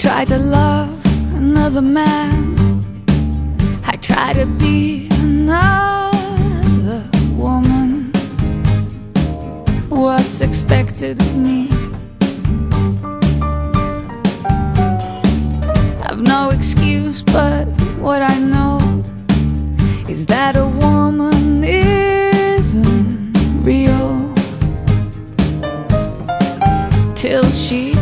try to love another man. I try to be another woman. What's expected of me? I've no excuse, but what I know is that a woman isn't real till she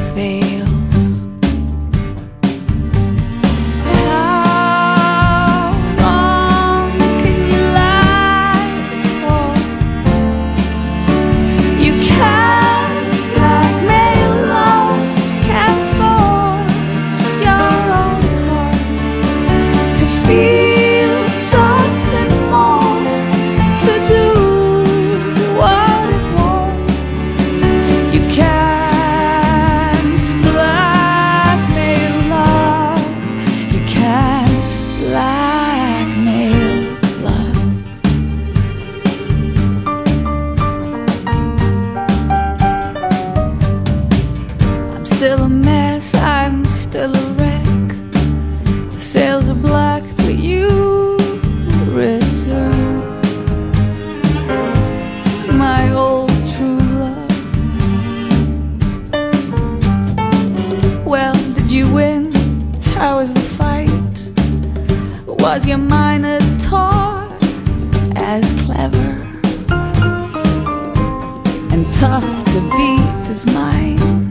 How was the fight? Was your minotaur as clever and tough to beat as mine?